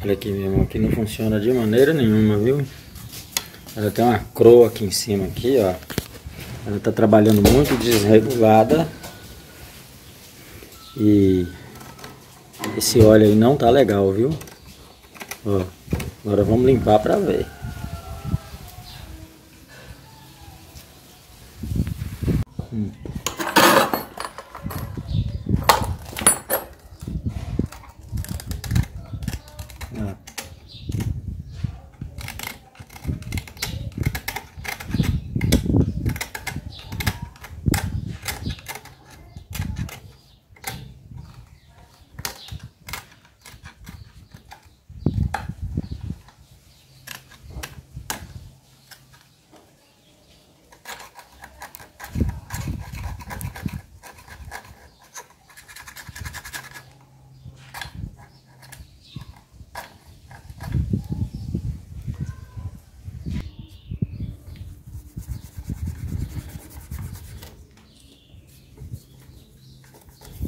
Olha aqui mesmo, aqui não funciona de maneira nenhuma, viu? Ela tem uma croa aqui em cima aqui, ó. Ela tá trabalhando muito desregulada. E esse óleo aí não tá legal, viu? Ó, agora vamos limpar pra ver. Hum.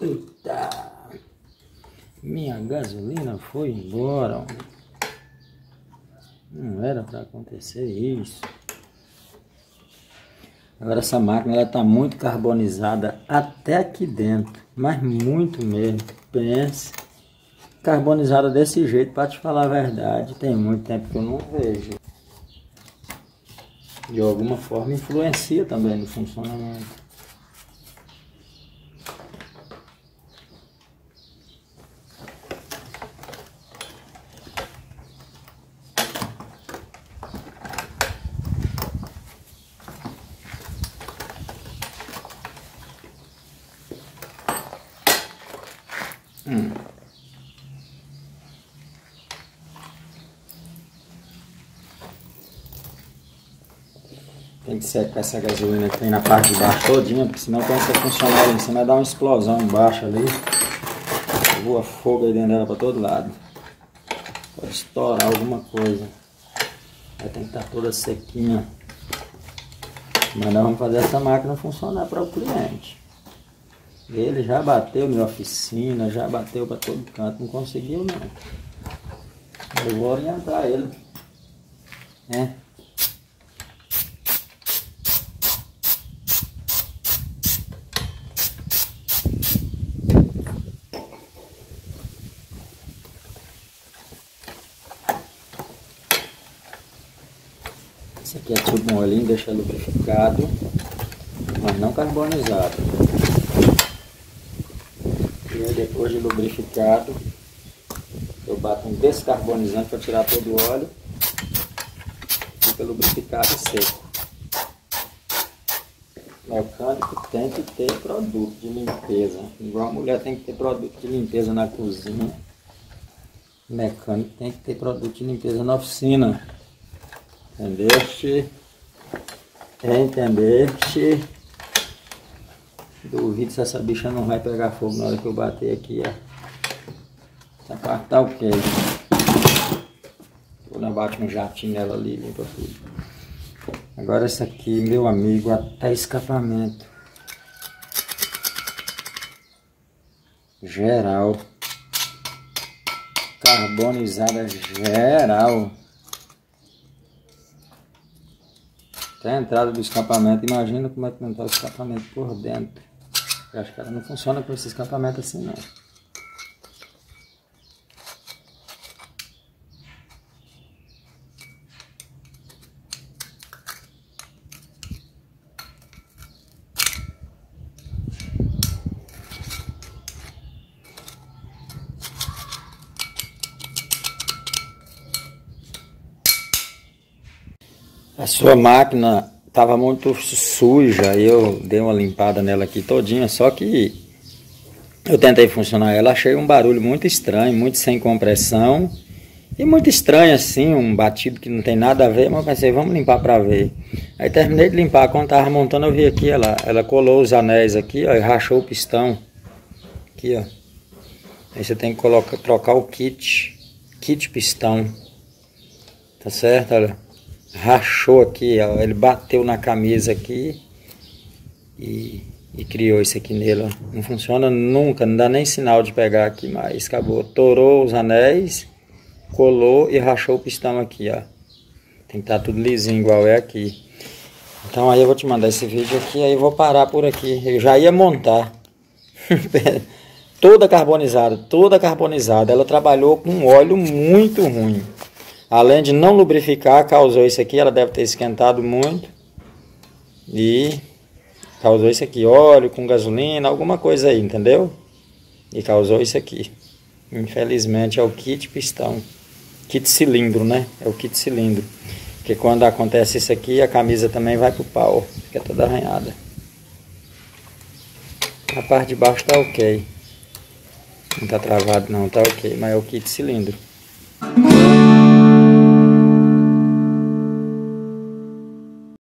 Eita! Minha gasolina foi embora. Não era para acontecer isso. Agora essa máquina ela está muito carbonizada até aqui dentro, mas muito mesmo. Pense, carbonizada desse jeito, para te falar a verdade, tem muito tempo que eu não vejo. De alguma forma influencia também no funcionamento. Hum. Tem que secar essa gasolina que tem na parte de baixo todinha, porque senão quando você funcionar ali em cima vai dar uma explosão embaixo ali. Voa fogo aí dentro dela para todo lado. Pode estourar alguma coisa. Vai ter que estar toda sequinha. Mas nós vamos fazer essa máquina funcionar para o cliente. Ele já bateu minha oficina, já bateu para todo canto, não conseguiu não. Eu vou orientar ele. Né? Esse aqui é tudo molinho, deixa lubrificado, mas não carbonizado. Depois de lubrificado, eu bato um descarbonizante para tirar todo o óleo. Fica lubrificado e seco. Mecânico tem que ter produto de limpeza. Igual a mulher tem que ter produto de limpeza na cozinha. Mecânico tem que ter produto de limpeza na oficina. Entendeste? Entendeste? Duvido se essa bicha não vai pegar fogo na hora que eu bater aqui, ó. Parte tá ok. Quando eu bate um jatinho nela ali, limpa tudo. Agora essa aqui, meu amigo, até escapamento. Geral. Carbonizada geral. Até a entrada do escapamento, imagina como é que não está o escapamento por dentro. Eu acho que ela não funciona com esse escapamento assim não. A sua máquina estava muito suja, eu dei uma limpada nela aqui todinha, só que Eu tentei funcionar ela, achei um barulho muito estranho, muito sem compressão. E muito estranho assim, um batido que não tem nada a ver, mas pensei, vamos limpar para ver. Aí terminei de limpar, quando tava montando eu vi aqui, ela, ela colou os anéis aqui, ó, e rachou o pistão. Aqui, ó. Aí você tem que colocar, trocar o kit, kit pistão. Tá certo, olha. Rachou aqui, ó, ele bateu na camisa aqui e, e criou isso aqui nele, ó. Não funciona nunca, não dá nem sinal de pegar aqui mais, acabou. Torou os anéis colou e rachou o pistão aqui, ó. Tem que estar tá tudo lisinho igual é aqui. Então aí eu vou te mandar esse vídeo aqui, aí eu vou parar por aqui. Eu já ia montar. toda carbonizada, toda carbonizada. Ela trabalhou com um óleo muito ruim. Além de não lubrificar, causou isso aqui. Ela deve ter esquentado muito. E causou isso aqui. Óleo com gasolina, alguma coisa aí, entendeu? E causou isso aqui. Infelizmente é o kit pistão kit cilindro, né? É o kit cilindro. Porque quando acontece isso aqui, a camisa também vai pro pau. Fica toda arranhada. A parte de baixo tá ok. Não tá travado não, tá ok. Mas é o kit cilindro.